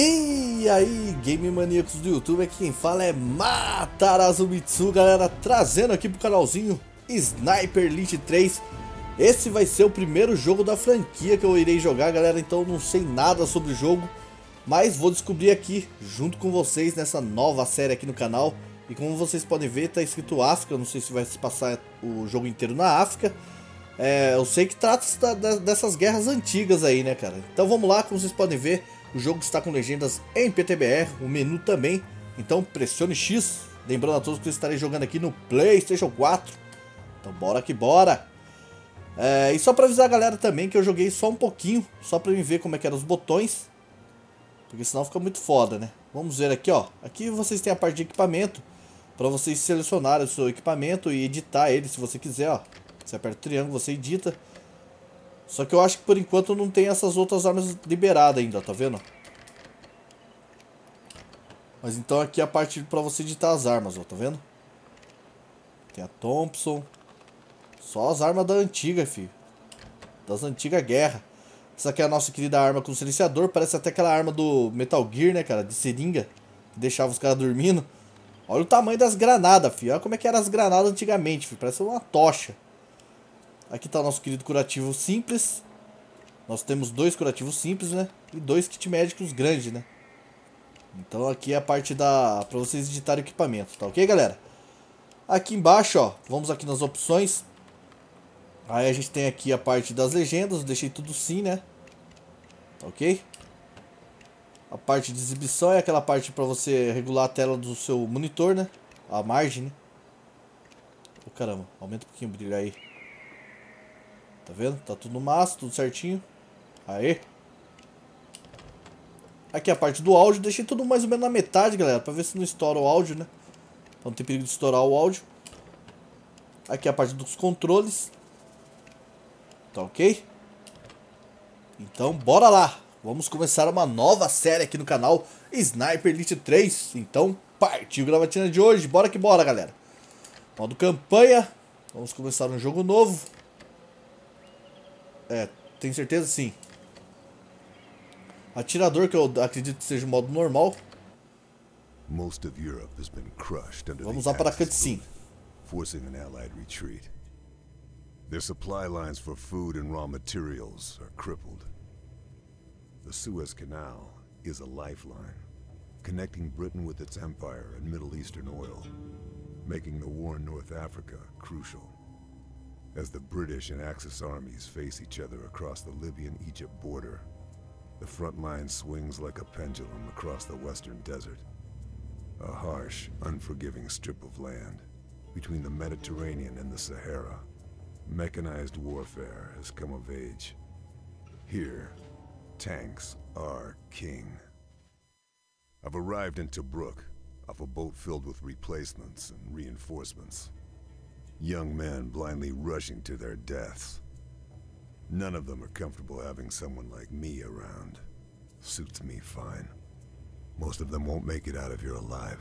E aí, game maníacos do YouTube, aqui quem fala é Matarazu Mitsu, galera, trazendo aqui pro canalzinho Sniper Elite 3. Esse vai ser o primeiro jogo da franquia que eu irei jogar, galera, então não sei nada sobre o jogo, mas vou descobrir aqui, junto com vocês, nessa nova série aqui no canal. E como vocês podem ver, tá escrito África, não sei se vai se passar o jogo inteiro na África. É, eu sei que trata-se dessas guerras antigas aí, né, cara? Então vamos lá, como vocês podem ver, o jogo está com legendas em PTBR, o menu também. Então pressione X. Lembrando a todos que eu estarei jogando aqui no PlayStation 4. Então bora que bora. É, e só para avisar a galera também que eu joguei só um pouquinho, só para me ver como é que eram os botões. Porque senão fica muito foda, né? Vamos ver aqui, ó. Aqui vocês têm a parte de equipamento. Para vocês selecionarem o seu equipamento e editar ele se você quiser, ó. Você aperta o triângulo, você edita. Só que eu acho que por enquanto não tem essas outras armas liberadas ainda, tá vendo? Mas então aqui é a parte pra você editar as armas, ó, tá vendo? Tem a Thompson. Só as armas da antiga, filho. Das antigas guerras. Essa aqui é a nossa querida arma com silenciador. Parece até aquela arma do Metal Gear, né, cara? De seringa. Que deixava os caras dormindo. Olha o tamanho das granadas, filho. Olha como é que eram as granadas antigamente, filho. Parece uma tocha. Aqui está o nosso querido curativo simples. Nós temos dois curativos simples, né? E dois kit médicos grandes, né? Então aqui é a parte da... Pra vocês editarem o equipamento, tá ok, galera? Aqui embaixo, ó, vamos aqui nas opções. Aí a gente tem aqui a parte das legendas, deixei tudo sim, né? Tá ok? A parte de exibição é aquela parte para você regular a tela do seu monitor, né? A margem, né? Oh, caramba, aumenta um pouquinho o brilho aí. Tá vendo? Tá tudo massa, tudo certinho. Aê. Aqui a parte do áudio. Deixei tudo mais ou menos na metade, galera. Pra ver se não estoura o áudio, né? Pra não ter perigo de estourar o áudio. Aqui a parte dos controles. Tá ok? Então, bora lá. Vamos começar uma nova série aqui no canal Sniper Elite 3. Então, partiu gravatina de hoje. Bora que bora, galera. Modo campanha. Vamos começar um jogo novo. É, tem certeza sim. Atirador, que eu acredito que seja o modo normal. Vamos lá para a cutscene. Forcing an allied retreat. Their supply lines for food and raw materials are crippled. The Suez Canal is a lifeline, connecting Britain with its empire and Middle Eastern oil, making the war in North Africa crucial. As the British and Axis armies face each other across the Libyan-Egypt border, the front line swings like a pendulum across the western desert. A harsh, unforgiving strip of land between the Mediterranean and the Sahara. Mechanized warfare has come of age. Here, tanks are king. I've arrived in Tobruk off a boat filled with replacements and reinforcements. Young men blindly rushing to their deaths. None of them are comfortable having someone like me around. Suits me fine. Most of them won't make it out of here alive.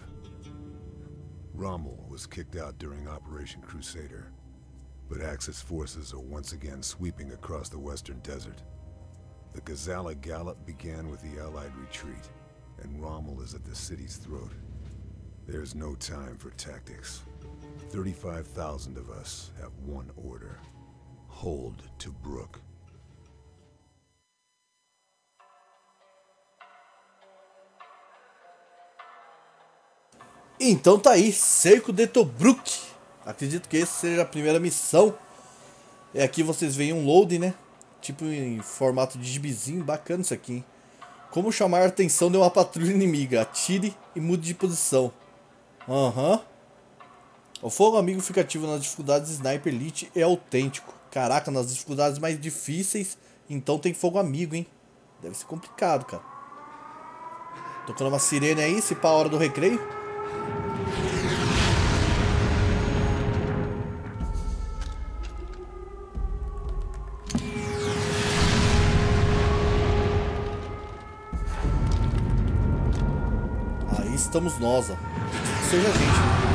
Rommel was kicked out during Operation Crusader, but Axis forces are once again sweeping across the western desert. The Gazala Gallop began with the Allied retreat, and Rommel is at the city's throat. There's no time for tactics. 35,000 of us have one order. Hold to Brook. Então tá aí, Cerco de Tobruk. Acredito que essa seja a primeira missão. E aqui vocês veem um load, né? Tipo em formato de gibizinho, bacana isso aqui, hein? Como chamar a atenção de uma patrulha inimiga? Atire e mude de posição. Aham. Uhum. O fogo amigo fica ativo nas dificuldades Sniper Elite é autêntico. Caraca, nas dificuldades mais difíceis, então tem fogo amigo, hein? Deve ser complicado, cara. Tocando uma sirene aí, se pá a hora do recreio. Aí estamos nós, ó. Seja gente. Ó.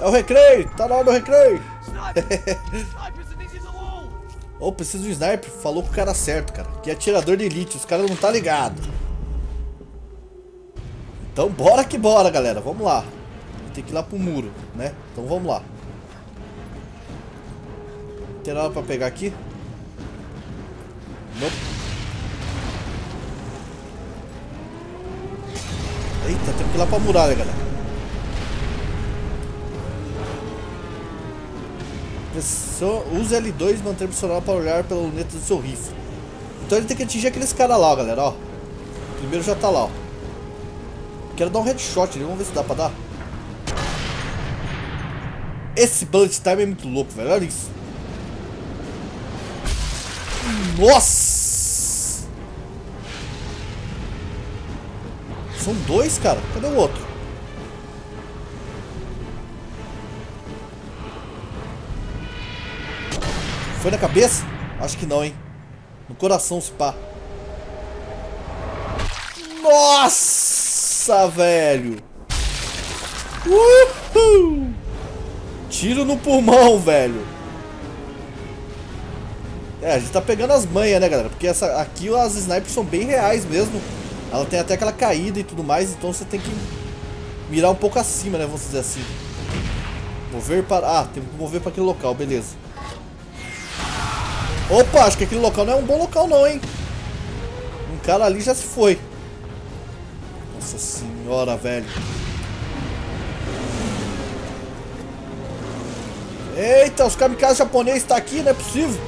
É o recreio! Tá na hora do recreio! Ô, oh, preciso de um sniper. Falou com o cara certo, cara. Que é atirador de elite. Os caras não tá ligado. Então bora que bora, galera. Vamos lá. Tem que ir lá pro muro, né? Então vamos lá. Tem nada pra pegar aqui? Nope. Eita, tem que ir lá pra muralha, galera. Use L2 e manter pressionado para olhar pela luneta do seu rifle. Então ele tem que atingir aqueles caras lá, galera, ó. Primeiro já tá lá, ó. Quero dar um headshot ali, vamos ver se dá pra dar. Esse bullet time é muito louco, velho, olha isso. Nossa! São dois, cara. Cadê o outro? Foi na cabeça? Acho que não, hein. No coração, se pá. Nossa, velho. Uhul. Tiro no pulmão, velho. É, a gente tá pegando as manhas, né, galera? Porque essa, aqui as snipers são bem reais mesmo. Ela tem até aquela caída e tudo mais, então você tem que mirar um pouco acima, né? Vamos dizer assim. Mover para... Ah, tem que mover para aquele local, beleza. Opa, acho que aquele local não é um bom local não, hein? Um cara ali já se foi. Nossa senhora, velho. Eita, os kamikazes japoneses estão tá aqui, não é possível.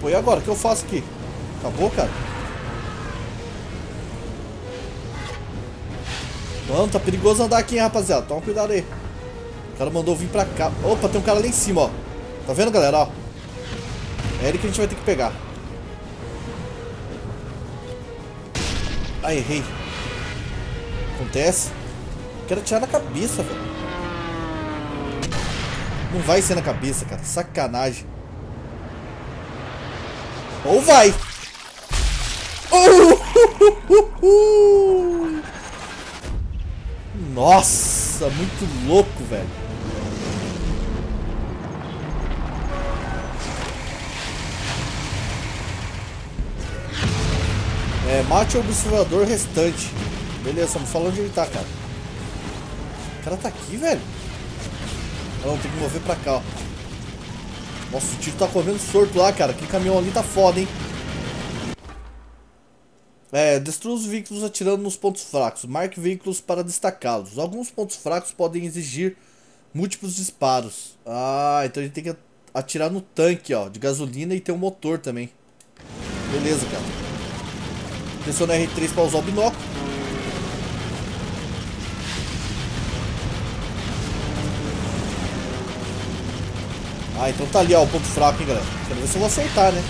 Pô, e agora? O que eu faço aqui? Acabou, cara? Mano, tá perigoso andar aqui, hein, rapaziada. Toma cuidado aí. O cara mandou vir pra cá. Opa, tem um cara lá em cima, ó. Tá vendo, galera? Ó. É ele que a gente vai ter que pegar. Ah, errei. Acontece. Quero atirar na cabeça, velho. Não vai ser na cabeça, cara. Sacanagem. Ou vai. Nossa, muito louco, velho. É, mate o observador restante. Beleza, me fala onde ele tá, cara. O cara tá aqui, velho. Não, tem que mover pra cá, ó. Nossa, o tiro tá correndo sorto lá, cara. Aquele caminhão ali tá foda, hein. É, destrua os veículos atirando nos pontos fracos. Marque veículos para destacá-los. Alguns pontos fracos podem exigir múltiplos disparos. Ah, então a gente tem que atirar no tanque, ó, de gasolina e ter um motor também. Beleza, cara. Pressiona R3 para usar o binóculo. Ah, então tá ali, ó, o ponto fraco, hein, galera. Quero ver se eu vou acertar, né?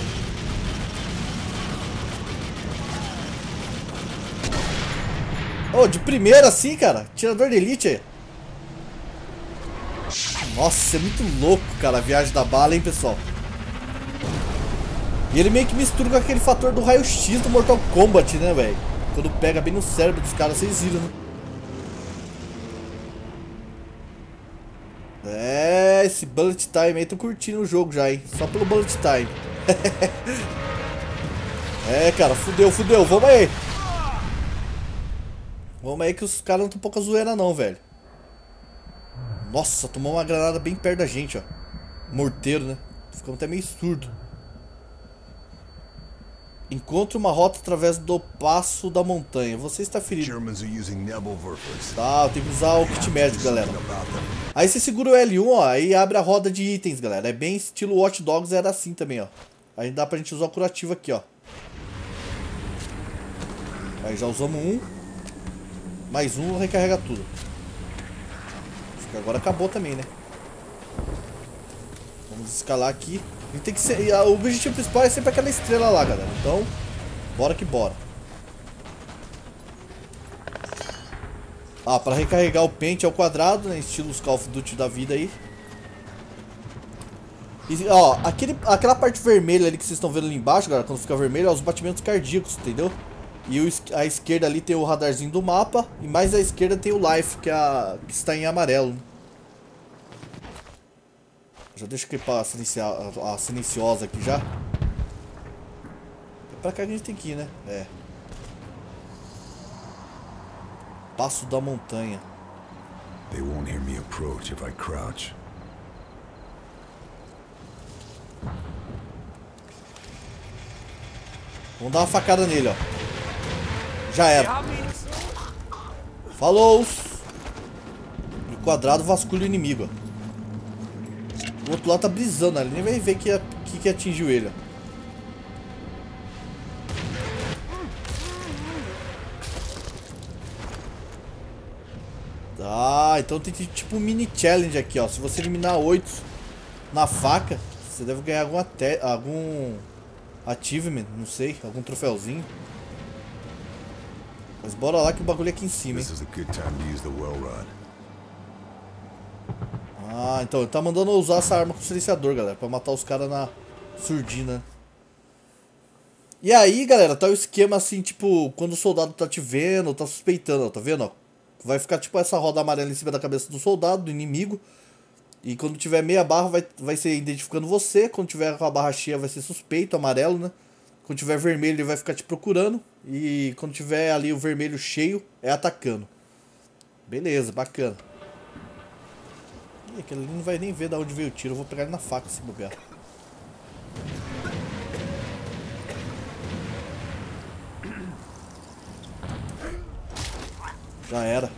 Oh, de primeira assim, cara. Tirador de elite. Nossa, é muito louco, cara, a viagem da bala, hein, pessoal. E ele meio que mistura com aquele fator do raio-x do Mortal Kombat, né, velho? Quando pega bem no cérebro dos caras, vocês viram, né? É, esse Bullet Time aí, tô curtindo o jogo já, hein? Só pelo Bullet Time. é, cara, fudeu, fudeu, vamos aí. Vamos aí que os caras não tão pouca zoeira não, velho. Nossa, tomou uma granada bem perto da gente, ó. Morteiro, né? Ficamos até meio surdo. Encontre uma rota através do passo da montanha. Você está ferido. Tá, eu tenho que usar o kit médico, galera. Aí você segura o L1, ó, aí abre a roda de itens, galera. É bem estilo Watch Dogs, era assim também, ó. Aí dá pra gente usar o curativo aqui, ó. Aí já usamos um. Mais um, recarrega tudo. Acho que agora acabou também, né? Vamos escalar aqui tem que ser, o objetivo principal é sempre aquela estrela lá, galera. Então, bora que bora. Ah, para recarregar o pente ao quadrado, né? Estilo os Call of Duty da vida aí. E, ó, aquele, aquela parte vermelha ali que vocês estão vendo ali embaixo, galera, quando fica vermelho, é os batimentos cardíacos, entendeu? E o, a esquerda ali tem o radarzinho do mapa, e mais à esquerda tem o life, que, é a, que está em amarelo. Já deixa eu equipar a, silencia a silenciosa aqui já. É pra cá que a gente tem que ir, né? É. Passo da montanha. They won't hear me approach if I crouch. Vamos dar uma facada nele, ó. Já era. Falou! O quadrado vasculha o inimigo, ó. O outro lado tá brisando, ele nem vai ver que, que, que atingiu ele. Ah, então tem tipo um mini challenge aqui, ó. Se você eliminar oito na faca, você deve ganhar algum, até, algum achievement, não sei, algum troféuzinho. Mas bora lá que o bagulho é aqui em cima, hein? Ah, então ele tá mandando usar essa arma com silenciador, galera, pra matar os caras na surdina. E aí, galera, tá o esquema assim, tipo, quando o soldado tá te vendo, tá suspeitando, ó, tá vendo, ó? Vai ficar tipo essa roda amarela em cima da cabeça do soldado, do inimigo. E quando tiver meia barra vai, vai ser identificando você. Quando tiver com a barra cheia vai ser suspeito, amarelo, né? Quando tiver vermelho ele vai ficar te procurando. E quando tiver ali o vermelho cheio, é atacando. Beleza, bacana. Ih, aquele ali não vai nem ver de onde veio o tiro. Eu vou pegar ele na faca se bobear. Já era.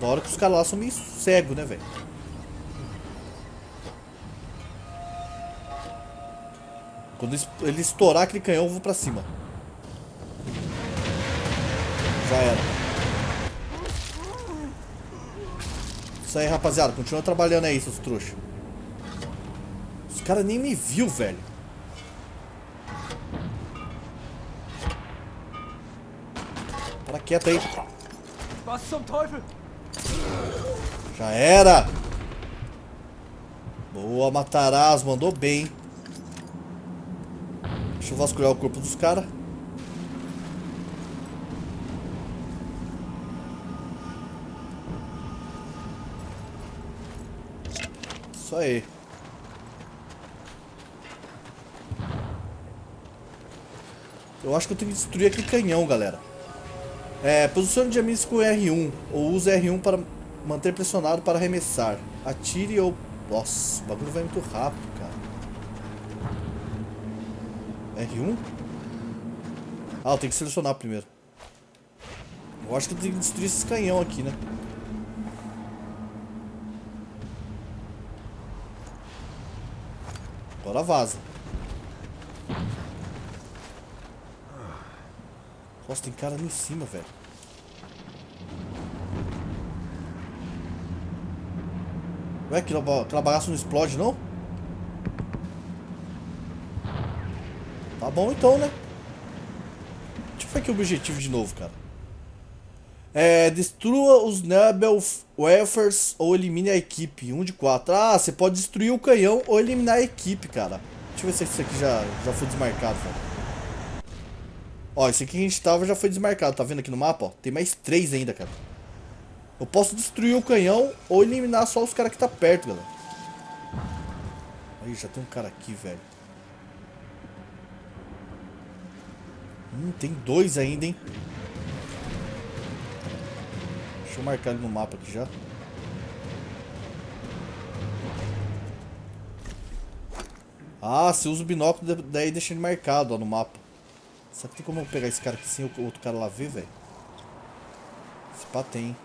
Da hora que os caras lá são meio cegos, né, velho? Quando ele estourar aquele canhão, eu vou pra cima. Já era. Isso aí, rapaziada. Continua trabalhando aí, seus trouxas. Os caras nem me viu, velho. quieto aí. Já era. Boa, Mataraz. Mandou bem. Deixa eu vasculhar o corpo dos caras. Isso aí. Eu acho que eu tenho que destruir aquele canhão, galera. É, posicione de amigos com R1 ou use R1 para manter pressionado para arremessar. Atire ou... Nossa, o bagulho vai muito rápido, cara. R1? Ah, eu tenho que selecionar primeiro. Eu acho que eu tenho que destruir esse canhão aqui, né? Agora vaza. Nossa, tem cara ali em cima, velho. Ué, aquela, aquela bagaça não explode, não? Tá bom então, né? Deixa eu ver aqui o objetivo de novo, cara. É, destrua os Nebel Wafers ou elimine a equipe. Um de quatro. Ah, você pode destruir o canhão ou eliminar a equipe, cara. Deixa eu ver se isso aqui já, já foi desmarcado, velho. Ó, esse aqui que a gente tava já foi desmarcado. Tá vendo aqui no mapa, ó? Tem mais três ainda, cara. Eu posso destruir o canhão ou eliminar só os caras que tá perto, galera. Aí, já tem um cara aqui, velho. Hum, tem dois ainda, hein? Deixa eu marcar ele no mapa aqui já. Ah, você usa o binóculo, daí deixa ele marcado ó, no mapa. Será que tem como eu pegar esse cara aqui sem o outro cara lá ver, velho? Esse pá tem.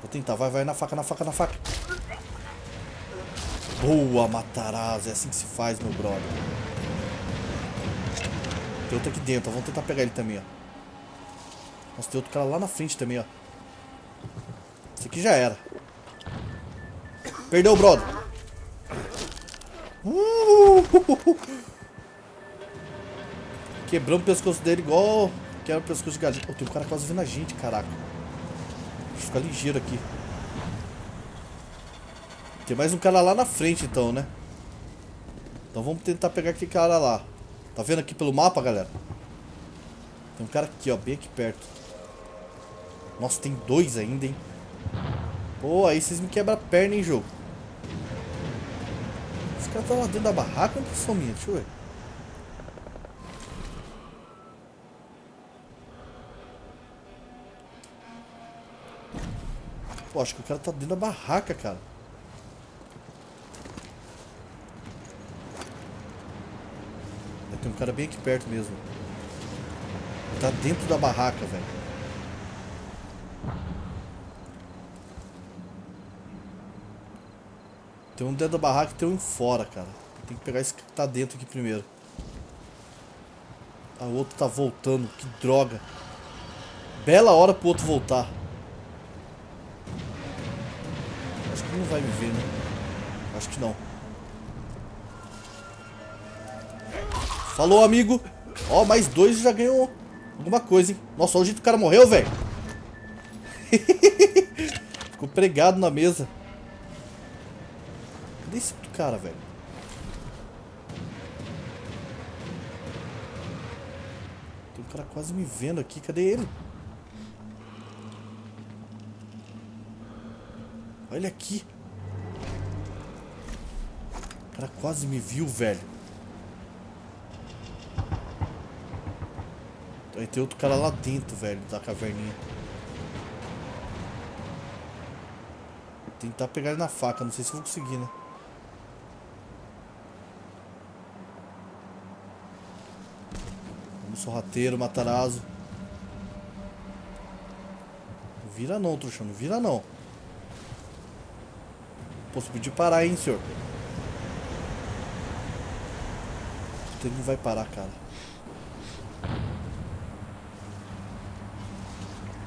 Vou tentar. Vai, vai na faca, na faca, na faca. Boa, Matarazzo. É assim que se faz, meu brother. Tem outro aqui dentro. Vamos tentar pegar ele também, ó. Nossa, tem outro cara lá na frente também, ó. Aqui já era. Perdeu, brother. Uh! Quebramos o pescoço dele igual quebra o pescoço de galinha. Oh, tem um cara quase vendo a gente, caraca. Deixa eu ficar ligeiro aqui. Tem mais um cara lá na frente, então, né? Então vamos tentar pegar aquele cara lá. Tá vendo aqui pelo mapa, galera? Tem um cara aqui, ó, bem aqui perto. Nossa, tem dois ainda, hein? Pô, aí vocês me quebram a perna, hein, jogo. Esse cara tá lá dentro da barraca ou impressão minha? Deixa eu ver. Pô, acho que o cara tá dentro da barraca, cara. Tem um cara bem aqui perto mesmo. Tá dentro da barraca, velho. Tem um dentro da barraca e tem um fora, cara. Tem que pegar esse que tá dentro aqui primeiro. A outro tá voltando. Que droga. Bela hora pro outro voltar. Acho que não vai me ver, né? Acho que não. Falou, amigo. Ó, mais dois já ganhou alguma coisa, hein? Nossa, olha o jeito que o cara morreu, velho. Ficou pregado na mesa. Cadê esse cara, velho? Tem um cara quase me vendo aqui. Cadê ele? Olha aqui. O cara quase me viu, velho. Aí tem outro cara lá dentro, velho, da caverninha. Vou tentar pegar ele na faca, não sei se vou conseguir, né? Vamos, sorrateiro, matarazo. Não vira não, trouxa, não vira não. Posso pedir parar, hein, senhor? Ele não vai parar, cara.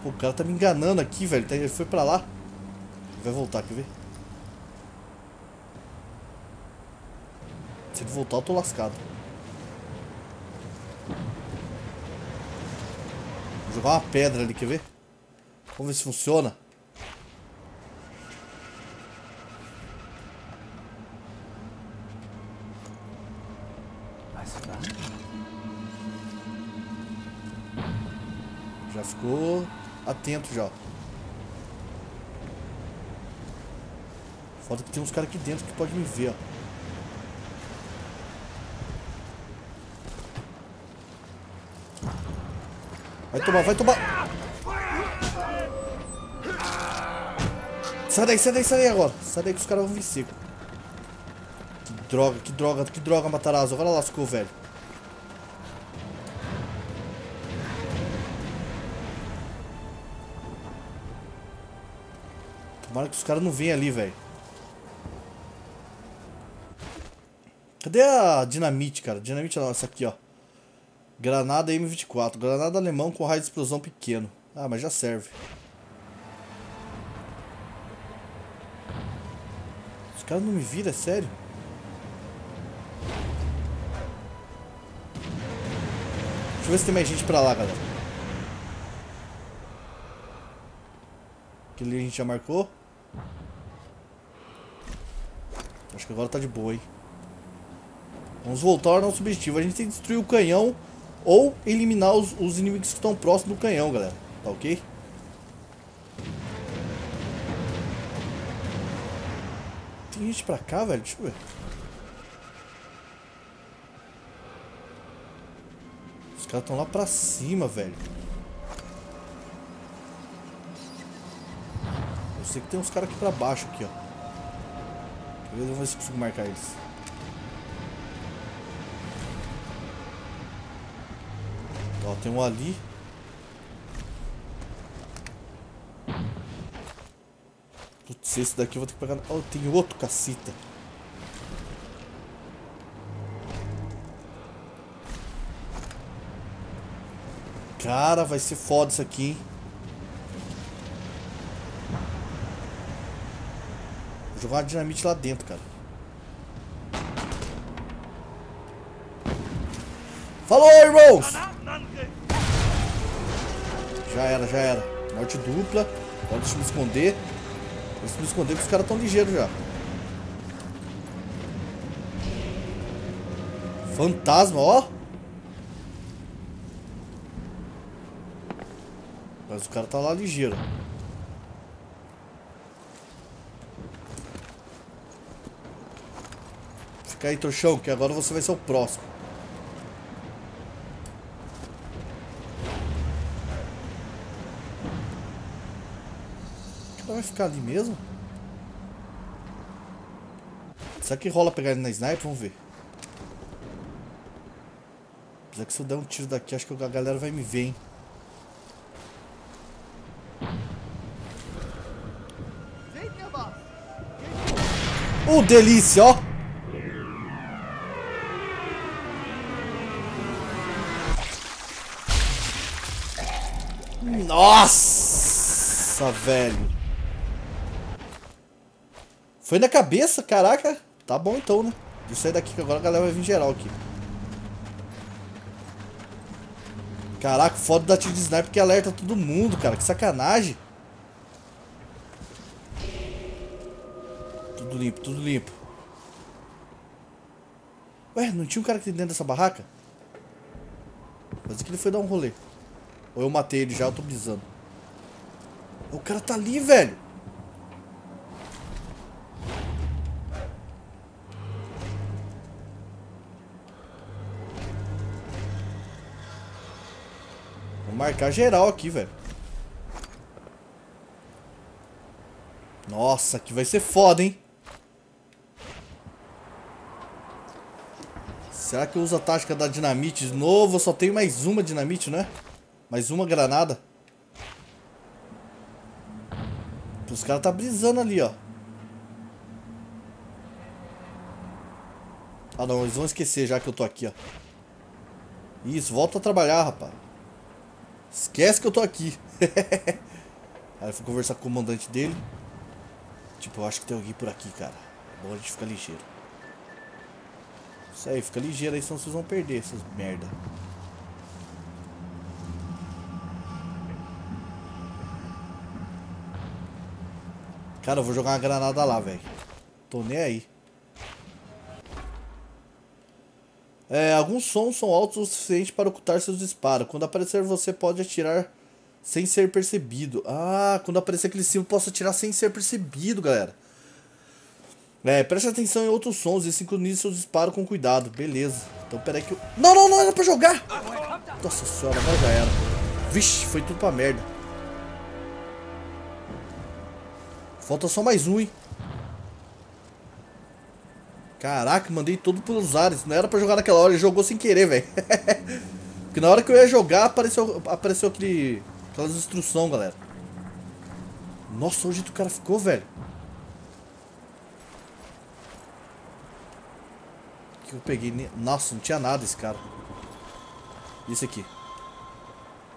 Pô, o cara tá me enganando aqui, velho. Tá, ele foi pra lá. Vai voltar, quer ver? Se ele voltar, eu tô lascado. Jogar uma pedra ali, quer ver? Vamos ver se funciona. Já ficou atento já. Foda que tem uns caras aqui dentro que pode me ver, ó. Vai tomar, vai tomar. Sai daí, sai daí, sai daí agora. Sai daí que os caras vão vir seco. Que droga, que droga, que droga, Matarazzo. Agora lascou, velho. Tomara que os caras não venham ali, velho. Cadê a dinamite, cara? Dinamite não, essa aqui, ó. Granada M24. Granada alemão com raio de explosão pequeno. Ah, mas já serve. Os caras não me viram, é sério? Deixa eu ver se tem mais gente pra lá, galera. Aquele a gente já marcou. Acho que agora tá de boa, hein? Vamos voltar ao nosso objetivo. A gente tem que destruir o canhão ou eliminar os, os inimigos que estão próximos do canhão, galera. Tá ok? Tem gente pra cá, velho? Deixa eu ver. Os caras estão lá pra cima, velho. Eu sei que tem uns caras aqui pra baixo, aqui, ó. Beleza, vamos ver se consigo marcar eles. Ó, tem um ali. Putz, esse daqui eu vou ter que pegar... Ó, tem outro cacita. Cara, vai ser foda isso aqui, hein? Vou jogar uma dinamite lá dentro, cara. Falou, irmãos! Já era. Morte dupla. Agora deixa eu me esconder. Deixa eu me esconder que os caras estão ligeiros já. Fantasma, ó. Mas o cara tá lá ligeiro. Fica aí, trouxão, que agora você vai ser o próximo. Ficar ali mesmo? Será que rola pegar ele na sniper? Vamos ver. Apesar que se eu der um tiro daqui, acho que a galera vai me ver, hein? Oh, delícia, ó! Nossa, velho. Foi na cabeça, caraca. Tá bom então, né? Vou sair daqui que agora a galera vai vir geral aqui. Caraca, foda da tiro de sniper que alerta todo mundo, cara. Que sacanagem. Tudo limpo, tudo limpo. Ué, não tinha um cara aqui dentro dessa barraca? Mas que ele foi dar um rolê. Ou eu matei ele já, eu tô brisando. O cara tá ali, velho. Marcar geral aqui, velho. Nossa, aqui vai ser foda, hein? Será que eu uso a tática da dinamite de novo? Eu só tenho mais uma dinamite, né? Mais uma granada. Os caras tá brisando ali, ó. Ah não, eles vão esquecer já que eu tô aqui, ó. Isso, volta a trabalhar, rapaz. Esquece que eu tô aqui. Aí eu fui conversar com o comandante dele. Tipo, eu acho que tem alguém por aqui, cara. Bom, a gente fica ligeiro. Isso aí, fica ligeiro aí, senão vocês vão perder essas merda. Cara, eu vou jogar uma granada lá, velho. Tô nem aí. É, alguns sons são altos o suficiente para ocultar seus disparos. Quando aparecer, você pode atirar sem ser percebido. Ah, quando aparecer aquele símbolo, posso atirar sem ser percebido, galera. É, preste atenção em outros sons e sincronize seus disparos com cuidado. Beleza. Então, peraí que eu... Não, não, não, era pra jogar! Nossa senhora, agora já era. Vixe, foi tudo pra merda. Falta só mais um, hein? Caraca, mandei tudo pelos ares. Não era pra jogar naquela hora, ele jogou sem querer, velho. Porque na hora que eu ia jogar, apareceu, apareceu aquele, aquelas instruções, galera. Nossa, onde o cara ficou, velho. que eu peguei? Nossa, não tinha nada esse cara. Isso aqui.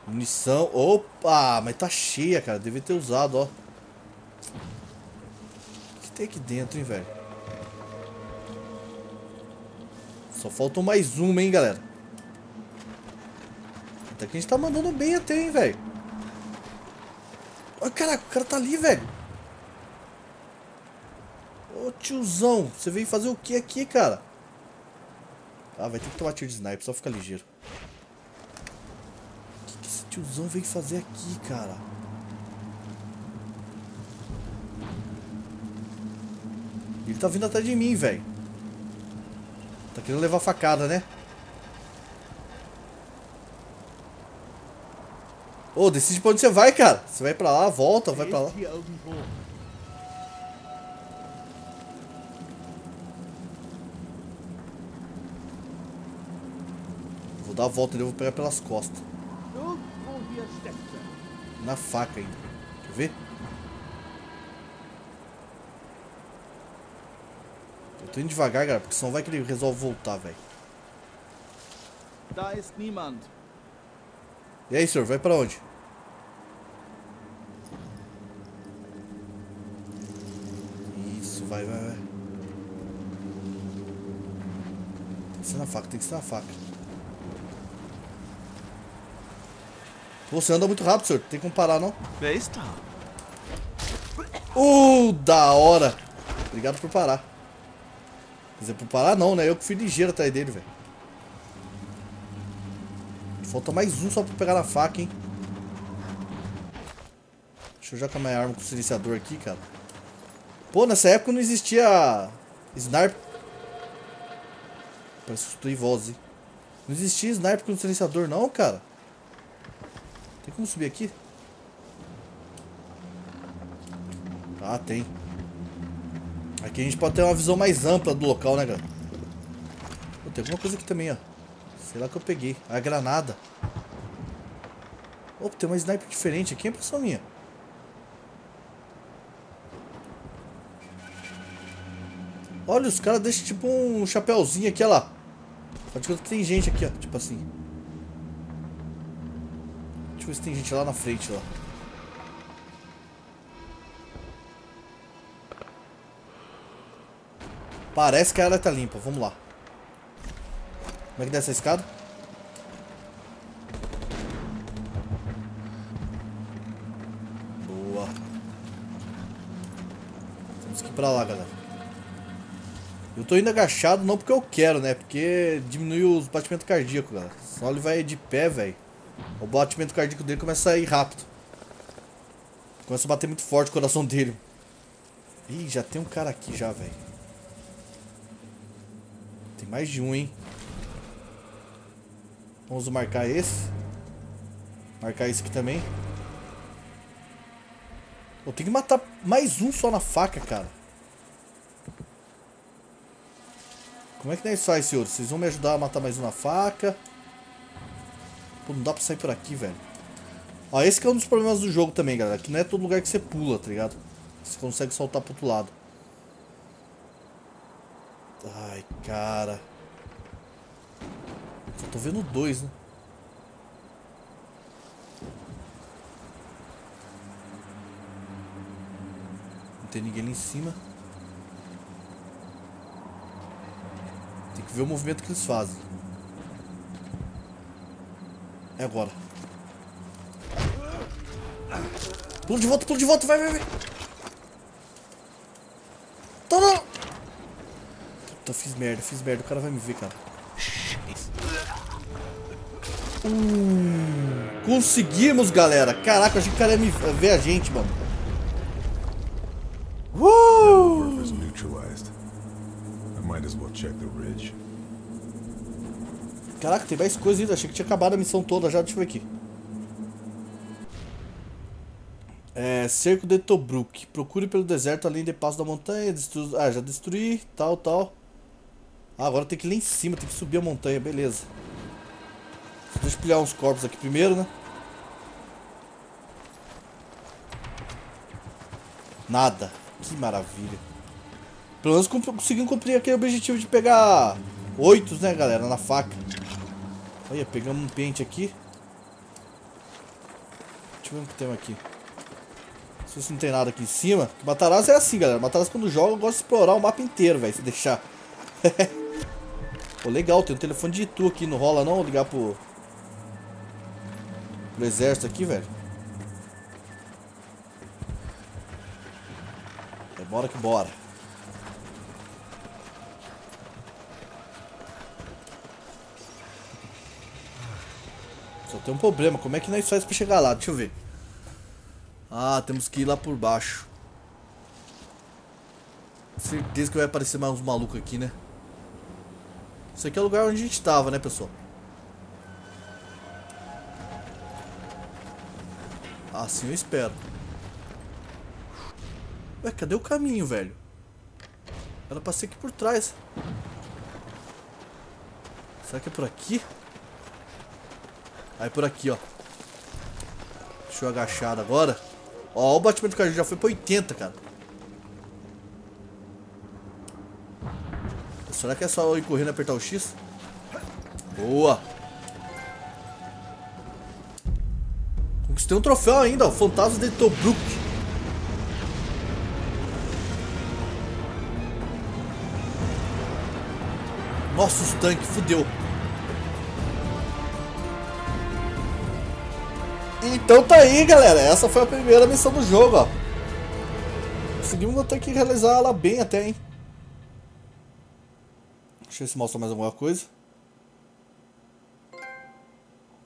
Munição. Opa, mas tá cheia, cara. Devia ter usado, ó. O que tem aqui dentro, hein, velho? Só faltou mais uma, hein, galera. Até que a gente tá mandando bem até, hein, velho. Olha, caraca, o cara tá ali, velho. Ô, tiozão, você veio fazer o que aqui, cara? Ah, vai ter que tomar tiro de sniper, só fica ligeiro. O que, que esse tiozão veio fazer aqui, cara? Ele tá vindo atrás de mim, velho. Tá querendo levar facada, né? Ô, oh, decide pra onde você vai, cara. Você vai pra lá, volta, vai pra lá. dar a volta e eu vou pegar pelas costas. Na faca ainda. Quer ver? Tô indo devagar, galera, porque senão vai que ele resolve voltar, velho. E aí, senhor, vai pra onde? Isso, vai, vai, vai. Tem que ser na faca, tem que ser na faca. Você anda muito rápido, senhor. Tem como parar, não? Besta. Uh, da hora. Obrigado por parar. Quer dizer, por parar não, né? Eu que fui ligeiro atrás dele, velho. Falta mais um só pra pegar na faca, hein? Deixa eu jogar minha arma com o silenciador aqui, cara. Pô, nessa época não existia... Sniper... parece que voz, hein? Não existia sniper com silenciador não, cara. Tem como subir aqui? Ah, tem. Aqui a gente pode ter uma visão mais ampla do local, né, galera? Pô, tem alguma coisa aqui também, ó. Sei lá que eu peguei. A granada. Opa, tem uma sniper diferente aqui, é impressão minha. Olha, os caras deixam tipo um chapéuzinho aqui, olha lá. Pode conta que tem gente aqui, ó. Tipo assim. Deixa eu ver se tem gente lá na frente, lá. Parece que a área tá limpa. Vamos lá. Como é que desce a escada? Boa. Temos que ir pra lá, galera. Eu tô indo agachado não porque eu quero, né? Porque diminui os batimentos cardíacos, galera. Só ele vai de pé, velho. O batimento cardíaco dele começa a ir rápido. Começa a bater muito forte o coração dele. Ih, já tem um cara aqui já, velho. Mais de um, hein? Vamos marcar esse. Marcar esse aqui também. Eu tenho que matar mais um só na faca, cara. Como é que nós faz, senhores? Vocês vão me ajudar a matar mais um na faca? Pô, não dá pra sair por aqui, velho. Ó, esse que é um dos problemas do jogo também, galera. Que não é todo lugar que você pula, tá ligado? Você consegue soltar pro outro lado. Ai, cara. Só tô vendo dois, né? Não tem ninguém ali em cima. Tem que ver o movimento que eles fazem. É agora. Pula de volta, pula de volta, vai, vai, vai. Toma! Puta, fiz merda, fiz merda. O cara vai me ver, cara. Uh, conseguimos, galera. Caraca, achei que o cara ia me ver a gente, mano. Uh! Caraca, tem mais coisa ainda. Achei que tinha acabado a missão toda já. Deixa eu ver aqui. É, cerco de Tobruk. Procure pelo deserto além de passo da montanha. Destru... Ah, já destruí. Tal, tal. Ah, agora tem que ir lá em cima, tem que subir a montanha, beleza. Deixa eu pilhar uns corpos aqui primeiro, né? Nada. Que maravilha. Pelo menos conseguimos cumprir aquele objetivo de pegar oito, né, galera, na faca. Olha, pegamos um pente aqui. Deixa eu ver o que tem aqui. Se não tem nada aqui em cima. Matarazzo é assim, galera. Matarazzo quando joga gosta de explorar o mapa inteiro, velho. Se deixar. Pô, legal, tem um telefone de Itu aqui, não rola não? Ligar pro... Pro exército aqui, velho. É, bora que bora. Só tem um problema, como é que nós faz pra chegar lá? Deixa eu ver. Ah, temos que ir lá por baixo. Certeza que vai aparecer mais uns malucos aqui, né? Isso aqui é o lugar onde a gente estava, né, pessoal? Assim eu espero. Ué, cadê o caminho, velho? Era pra ser aqui por trás. Será que é por aqui? Aí por aqui, ó. Deixa eu agachado agora. Ó, o batimento a gente já foi pra 80, cara. Será que é só eu ir correndo e apertar o X? Boa! Conquistei um troféu ainda, o Fantasma de Tobruk. Nossa, os tanques, fudeu. Então tá aí, galera. Essa foi a primeira missão do jogo, ó. Conseguimos ter que realizar ela bem até, hein. Deixa eu ver se mostra mais alguma coisa.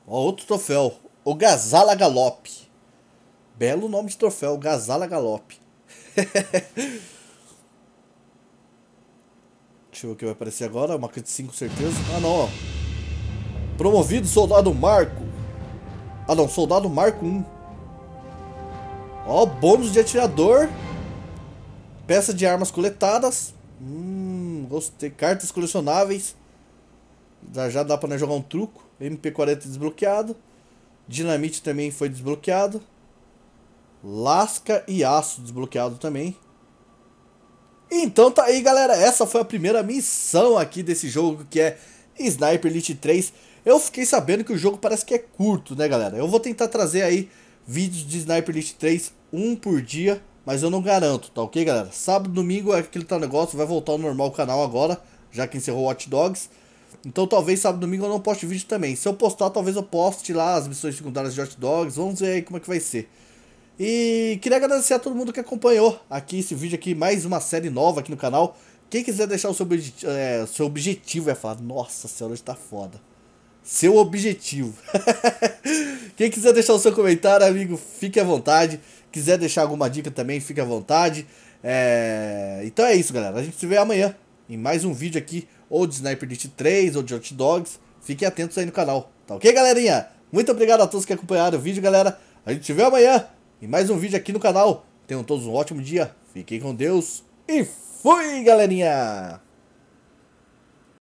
Ó, outro troféu. O Gazala Galope. Belo nome de troféu, Gazala Galope. Deixa eu ver o que vai aparecer agora. Uma cutscene com certeza. Ah, não, ó. Promovido Soldado Marco. Ah, não. Soldado Marco 1. Ó, bônus de atirador. Peça de armas coletadas. Hum, gostei. Cartas colecionáveis. Já, dá pra jogar um truco. MP40 desbloqueado. Dinamite também foi desbloqueado. Lasca e aço desbloqueado também. Então tá aí, galera. Essa foi a primeira missão aqui desse jogo que é Sniper Elite 3. Eu fiquei sabendo que o jogo parece que é curto, né, galera? Eu vou tentar trazer aí vídeos de Sniper Elite 3, um por dia, mas eu não garanto, tá ok, galera? Sábado, domingo é aquele tal negócio, vai voltar ao normal o canal agora, já que encerrou Watch Dogs. Então talvez sábado, domingo eu não poste vídeo também. Se eu postar, talvez eu poste lá as missões secundárias de Watch Dogs. Vamos ver aí como é que vai ser. E queria agradecer a todo mundo que acompanhou aqui esse vídeo aqui, mais uma série nova aqui no canal. Quem quiser deixar o seu, é, seu objetivo é falar, nossa senhora, hoje tá foda. Seu objetivo. Quem quiser deixar o seu comentário, amigo, fique à vontade. Quiser deixar alguma dica também, fique à vontade. É... Então é isso, galera. A gente se vê amanhã em mais um vídeo aqui, ou de Sniper Elite 3, ou de Hot Dogs. Fiquem atentos aí no canal. Tá ok, galerinha? Muito obrigado a todos que acompanharam o vídeo, galera. A gente se vê amanhã e mais um vídeo aqui no canal. Tenham todos um ótimo dia, fiquem com Deus e fui, galerinha!